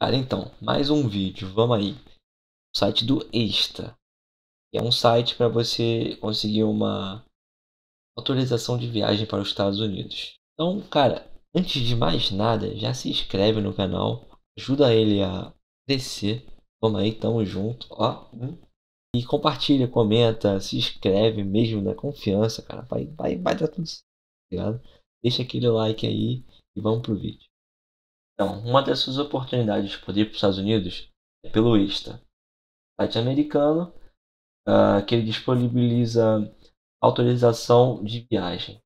Cara, então, mais um vídeo, vamos aí. O site do Extra. É um site para você conseguir uma autorização de viagem para os Estados Unidos. Então, cara, antes de mais nada, já se inscreve no canal, ajuda ele a crescer. Vamos aí, tamo junto, ó. E compartilha, comenta, se inscreve mesmo na confiança, cara. Vai, vai, vai dar tudo certo, tá? Deixa aquele like aí e vamos pro vídeo. Então, uma das suas oportunidades de poder para os Estados Unidos é pelo Extra, site americano uh, que ele disponibiliza autorização de viagem.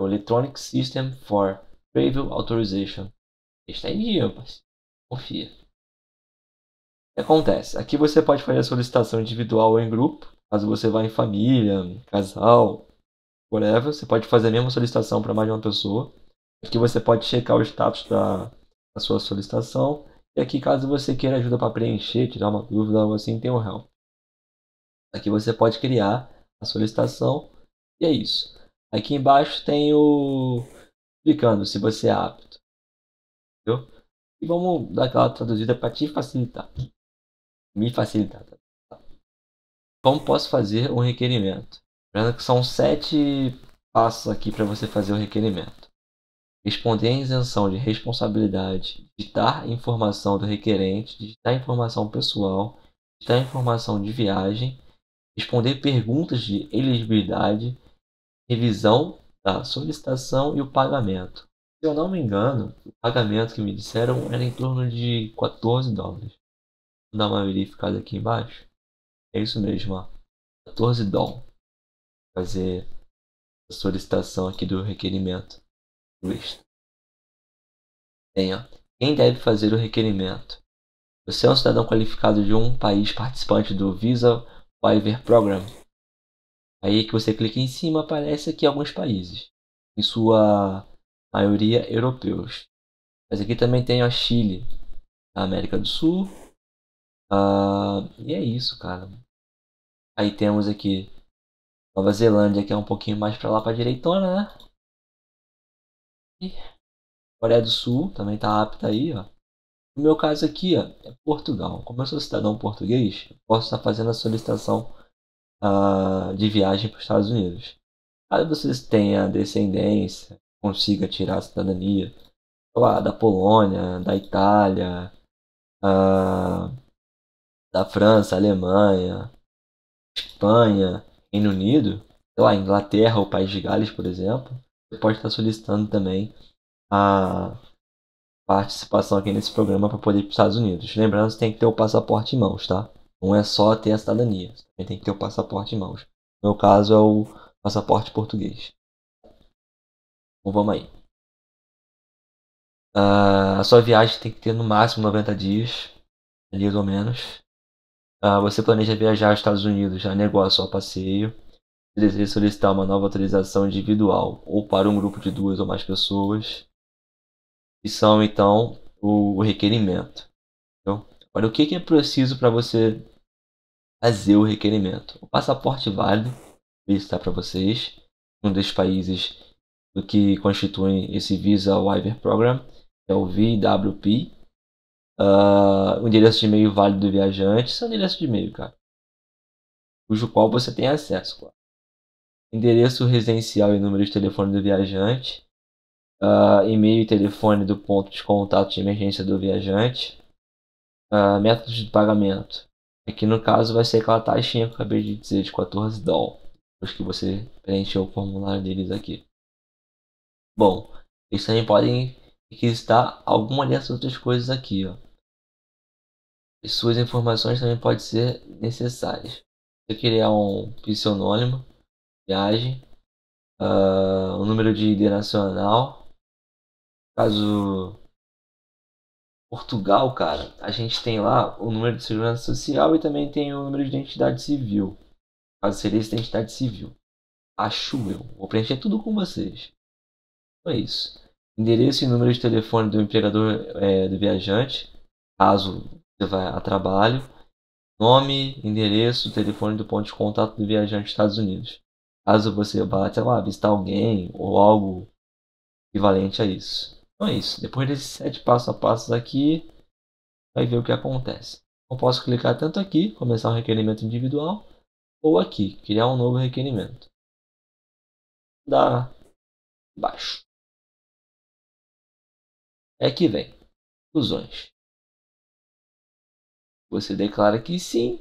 O Electronic System for Travel Authorization. Está em dia, parceiro. Confia. O que acontece? Aqui você pode fazer a solicitação individual ou em grupo, caso você vá em família, casal, whatever. Você pode fazer a mesma solicitação para mais de uma pessoa. Aqui você pode checar o status da a sua solicitação. E aqui, caso você queira ajuda para preencher, tirar uma dúvida, algo assim, tem o Help. Aqui você pode criar a solicitação e é isso. Aqui embaixo tem o explicando se você é apto. Entendeu? E vamos dar aquela traduzida para te facilitar. Me facilitar. Tá? Como posso fazer um requerimento? Lembrando que são sete passos aqui para você fazer o requerimento responder à isenção de responsabilidade, digitar informação do requerente, digitar informação pessoal, digitar informação de viagem, responder perguntas de elegibilidade, revisão da solicitação e o pagamento. Se eu não me engano, o pagamento que me disseram era em torno de 14 dólares. Vou dar uma verificada aqui embaixo. É isso mesmo, ó. 14 dólares. Fazer a solicitação aqui do requerimento. Bem, ó, quem deve fazer o requerimento? Você é um cidadão qualificado de um país participante do Visa Waiver Program. Aí que você clica em cima aparece aqui alguns países, em sua maioria europeus. Mas aqui também tem a Chile, a América do Sul. Uh, e é isso, cara. Aí temos aqui Nova Zelândia, que é um pouquinho mais para lá para direitona, né? Coreia do Sul também está apta aí, ó. No meu caso aqui, ó, é Portugal. Como eu sou cidadão português, posso estar fazendo a solicitação uh, de viagem para os Estados Unidos. Caso vocês tenham descendência, consiga tirar a cidadania lá, da Polônia, da Itália, uh, da França, Alemanha, Espanha, Reino Unido, sei lá, Inglaterra ou País de Gales, por exemplo, pode estar solicitando também a participação aqui nesse programa para poder ir para os Estados Unidos. Lembrando que tem que ter o passaporte em mãos, tá? Não é só ter a cidadania, você tem que ter o passaporte em mãos. No meu caso é o passaporte português. Então vamos aí. Uh, a sua viagem tem que ter no máximo 90 dias, ali ou menos. Uh, você planeja viajar aos Estados Unidos, já negócio ao passeio deseja solicitar uma nova autorização individual ou para um grupo de duas ou mais pessoas, que são então o, requerimento. Então, agora, o que, que é preciso para você fazer o requerimento? O passaporte válido, isso está para vocês, um dos países do que constituem esse Visa Waiver Program, é o VWP. Uh, ah, o endereço de e-mail válido do viajante, esse é o endereço de e-mail, cara, cujo qual você tem acesso, claro endereço residencial e número de telefone do viajante, uh, e-mail e telefone do ponto de contato de emergência do viajante, uh, método de pagamento. Aqui no caso vai ser aquela taxinha que eu acabei de dizer de 14 dólares, depois que você preencheu o formulário deles aqui. Bom, eles também podem requisitar alguma dessas outras coisas aqui, ó. E suas informações também podem ser necessárias. Se criar um pseudônimo, viagem, uh, o número de ID nacional. Caso Portugal, cara, a gente tem lá o número de segurança social e também tem o número de identidade civil. Caso seria esse identidade civil. Acho eu. Vou preencher tudo com vocês. Então é isso. Endereço e número de telefone do empregador é, do viajante, caso você vá a trabalho. Nome, endereço, telefone do ponto de contato do viajante dos Estados Unidos caso você vá, sei lá, visitar alguém ou algo equivalente a isso. Então é isso. Depois desses sete passo a passos aqui, vai ver o que acontece. Eu posso clicar tanto aqui, começar um requerimento individual, ou aqui, criar um novo requerimento. Dá baixo. É que vem. Fusões. Você declara que sim.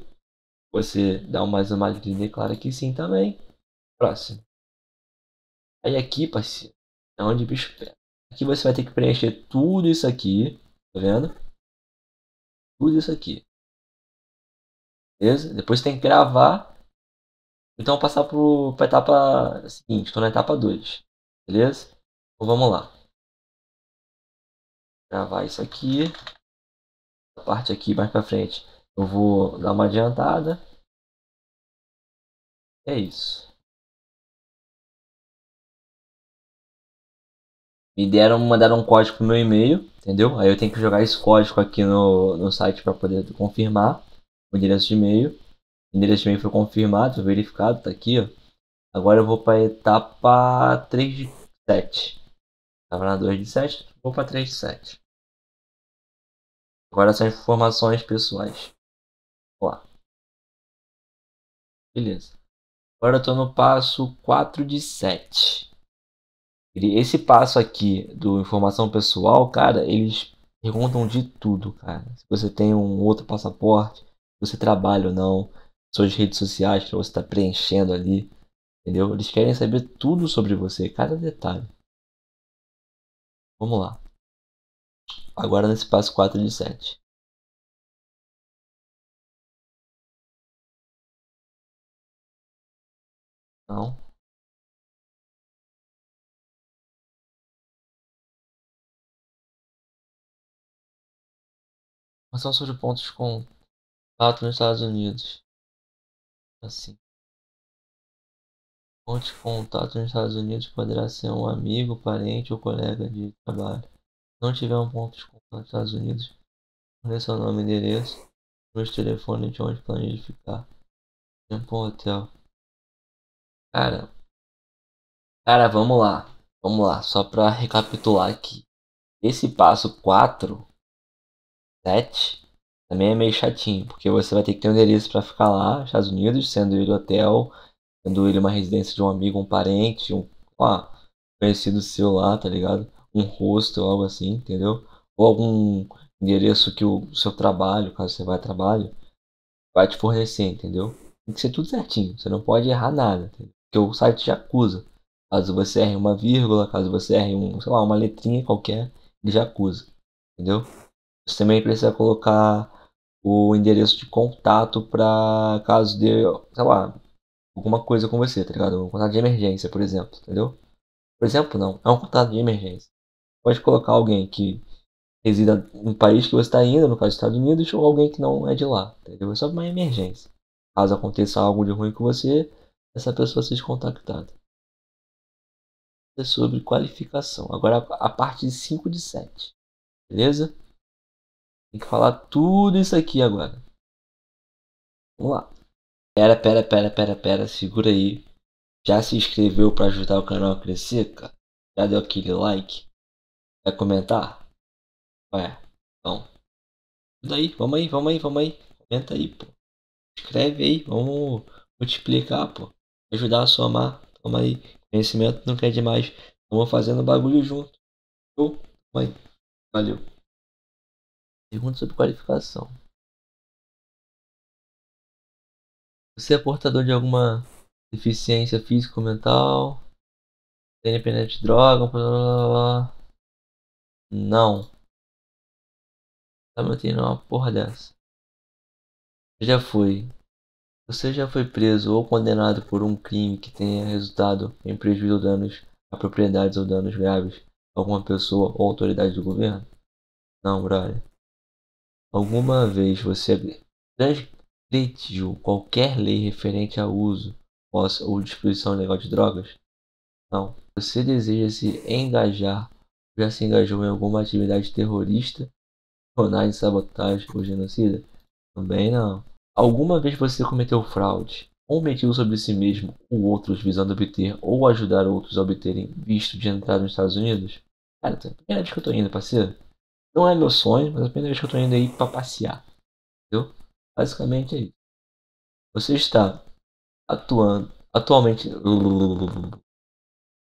Você dá mais uma linha e declara que sim também. Próximo. Aí aqui, parceiro, é onde o bicho pega. Aqui você vai ter que preencher tudo isso aqui. Tá vendo? Tudo isso aqui. Beleza? Depois tem que gravar. Então passar para a etapa seguinte. Estou na etapa 2. Beleza? Então vamos lá. Gravar isso aqui. A parte aqui mais para frente. Eu vou dar uma adiantada. É isso. Me deram, mandaram um código pro meu e-mail, entendeu? Aí eu tenho que jogar esse código aqui no, no site para poder confirmar o endereço de e-mail. O endereço de e-mail foi confirmado, verificado, tá aqui, ó. Agora eu vou para etapa 3 de 7. Estava na 2 de 7, vou para 3 de 7. Agora são informações pessoais. Vamos lá. Beleza. Agora eu estou no passo 4 de 7. Esse passo aqui do informação pessoal, cara, eles perguntam de tudo, cara. Se você tem um outro passaporte, se você trabalha ou não, suas redes sociais que você está preenchendo ali, entendeu? Eles querem saber tudo sobre você, cada detalhe. Vamos lá. Agora nesse passo 4 de 7. Não. Informação sobre pontos de contato nos Estados Unidos. Assim. Ponto de contato nos Estados Unidos poderá ser um amigo, parente ou colega de trabalho. Se não tiver um ponto de contato nos Estados Unidos, forneça o nome e endereço, número telefone de onde planeja ficar. Tempo hotel. Cara, cara, vamos lá. Vamos lá, só para recapitular aqui. Esse passo 4, 7, também é meio chatinho, porque você vai ter que ter um endereço para ficar lá, Estados Unidos, sendo ele hotel, sendo ele uma residência de um amigo, um parente, um ah, conhecido seu lá, tá ligado? Um rosto, algo assim, entendeu? Ou algum endereço que o seu trabalho, caso você vá a trabalho, vai te fornecer, entendeu? Tem que ser tudo certinho, você não pode errar nada, entendeu? porque o site te acusa. Caso você erre uma vírgula, caso você erre um, sei lá, uma letrinha qualquer, ele já acusa. Entendeu? Você também precisa colocar o endereço de contato para caso de, sei lá, alguma coisa com você, tá ligado? Um contato de emergência, por exemplo, entendeu? Por exemplo, não, é um contato de emergência. Pode colocar alguém que resida no país que você está indo, no caso dos Estados Unidos, ou alguém que não é de lá, entendeu? É só uma emergência. Caso aconteça algo de ruim com você, essa pessoa seja contactada. É sobre qualificação. Agora a parte de 5 de 7. Beleza? Tem que falar tudo isso aqui agora. Vamos lá. Pera, pera, pera, pera, pera. Segura aí. Já se inscreveu para ajudar o canal a crescer, cara? Já deu aquele like? Vai comentar? Ué, então. Ajuda aí, vamos aí, vamos aí, vamos aí. Comenta aí, pô. Escreve aí, vamos multiplicar, pô ajudar a somar. Toma aí. Conhecimento não quer demais. Vamos fazendo bagulho junto. Show? Mãe. Valeu. Pergunta sobre qualificação. Você é portador de alguma deficiência física ou mental? Tem dependente de droga? Blá, blá, blá. Não. Tá mantendo uma porra dessa. Já fui. Você já foi preso ou condenado por um crime que tenha resultado em prejuízo ou danos a propriedades ou danos graves a alguma pessoa ou autoridade do governo? Não, brother. Alguma vez você transgrediu qualquer lei referente ao uso, posse ou disposição legal de drogas? Não. Você deseja se engajar já se engajou em alguma atividade terrorista, espionagem, sabotagem ou genocida? Também não. Alguma vez você cometeu fraude ou mentiu sobre si mesmo ou outros visando obter ou ajudar outros a obterem visto de entrada nos Estados Unidos? Cara, é que eu tô indo, parceiro. Não é meu sonho, mas é a primeira vez que eu tô indo aí pra passear. Entendeu? Basicamente é isso. Você está atuando atualmente.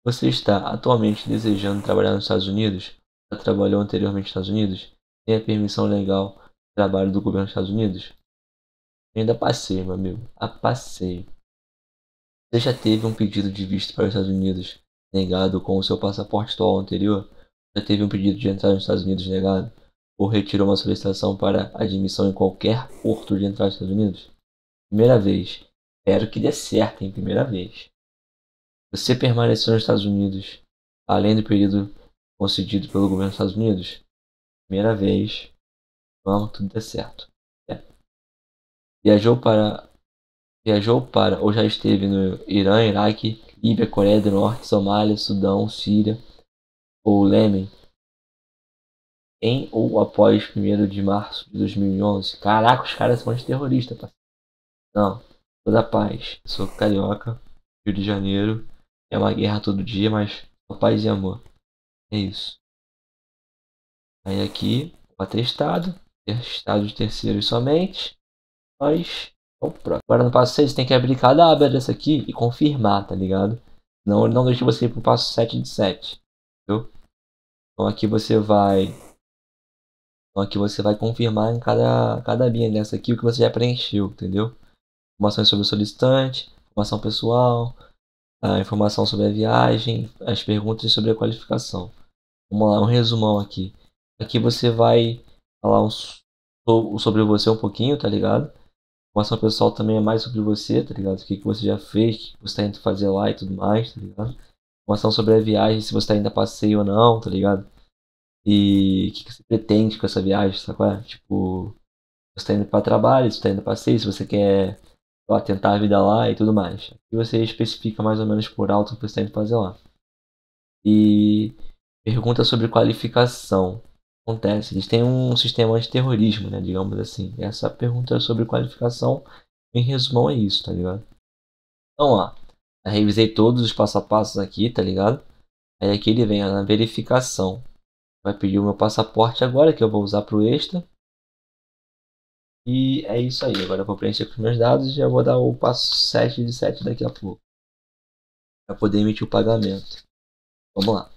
Você está atualmente desejando trabalhar nos Estados Unidos? Já trabalhou anteriormente nos Estados Unidos? Tem a permissão legal de trabalho do governo dos Estados Unidos? Eu ainda passei, meu amigo. A passeio. Você já teve um pedido de visto para os Estados Unidos negado com o seu passaporte atual anterior? Já teve um pedido de entrada nos Estados Unidos negado? Ou retirou uma solicitação para admissão em qualquer porto de entrada nos Estados Unidos? Primeira vez. Espero que dê certo em primeira vez. Você permaneceu nos Estados Unidos além do período concedido pelo governo dos Estados Unidos? Primeira vez. Vamos, tudo dê certo. É. Viajou para Viajou para ou já esteve no Irã, Iraque, Líbia, Coreia do Norte, Somália, Sudão, Síria ou Iêmen em ou após 1 de março de 2011. Caraca, os caras são terroristas, parceiro. Não, toda paz. sou carioca, Rio de Janeiro. É uma guerra todo dia, mas só paz e amor. É isso. Aí aqui, atestado, estados terceiros somente. Nós Agora no passo 6 tem que abrir cada aba dessa aqui e confirmar, tá ligado? Não, não deixa você ir pro passo 7 de 7. Entendeu? Então aqui você vai. Então aqui você vai confirmar em cada, cada abinha dessa aqui o que você já preencheu, entendeu? Informações sobre o solicitante, informação pessoal, a informação sobre a viagem, as perguntas sobre a qualificação. Vamos lá, um resumão aqui. Aqui você vai falar um, sobre você um pouquinho, tá ligado? informação pessoal também é mais sobre você, tá ligado? O que, que você já fez, o que você tá indo fazer lá e tudo mais, tá ligado? Informação sobre a viagem, se você tá indo a passeio ou não, tá ligado? E o que, que você pretende com essa viagem, sabe é? Tipo, você tá indo para trabalho, se você tá indo a passeio, se você quer ó, tentar a vida lá e tudo mais. E você especifica mais ou menos por alto o que você tá indo fazer lá. E pergunta sobre qualificação acontece? Eles têm um sistema antiterrorismo, né? Digamos assim. Essa pergunta sobre qualificação, em resumo, é isso, tá ligado? Então, ó. Revisei todos os passo a passos aqui, tá ligado? Aí aqui ele vem ó, na verificação. Vai pedir o meu passaporte agora, que eu vou usar pro extra. E é isso aí. Agora eu vou preencher com os meus dados e já vou dar o passo 7 de 7 daqui a pouco. Para poder emitir o pagamento. Vamos lá.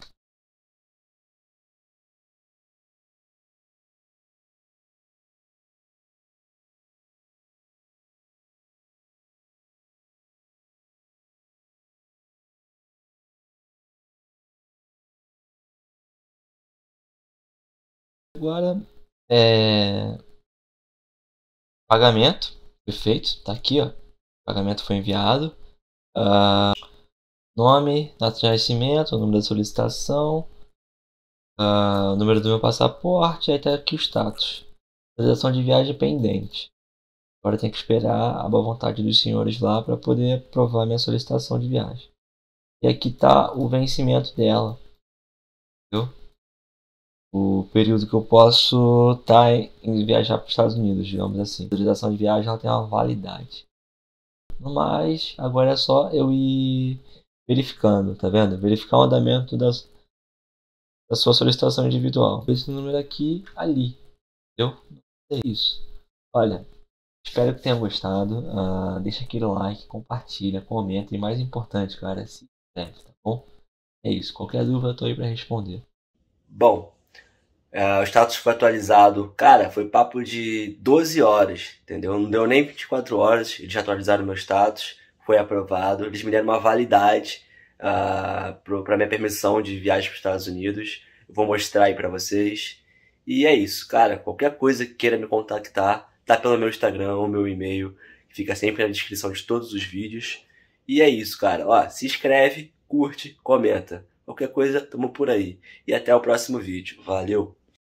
Agora, é... pagamento perfeito, tá aqui, ó. pagamento foi enviado. Uh, nome, data de nascimento, número da solicitação, uh, número do meu passaporte, aí tá aqui o status. Realização de viagem pendente. Agora tem que esperar a boa vontade dos senhores lá para poder aprovar minha solicitação de viagem. E aqui tá o vencimento dela. Entendeu? O período que eu posso estar tá em viajar para os Estados Unidos, digamos assim. A autorização de viagem ela tem uma validade. Mas agora é só eu ir verificando, tá vendo? Verificar o andamento das, da sua solicitação individual. Esse número aqui, ali. Entendeu? É isso. Olha, espero que tenha gostado. Uh, deixa aquele like, compartilha, comenta e mais importante, cara, se inscreve, tá bom? É isso. Qualquer dúvida eu tô aí para responder. Bom, Uh, o status foi atualizado, cara, foi papo de 12 horas, entendeu? Não deu nem 24 horas, eles atualizaram meu status, foi aprovado. Eles me deram uma validade uh, para minha permissão de viagem para os Estados Unidos. Vou mostrar aí para vocês. E é isso, cara. Qualquer coisa que queira me contactar, tá pelo meu Instagram ou meu e-mail, que fica sempre na descrição de todos os vídeos. E é isso, cara. Ó, se inscreve, curte, comenta. Qualquer coisa, tamo por aí. E até o próximo vídeo. Valeu!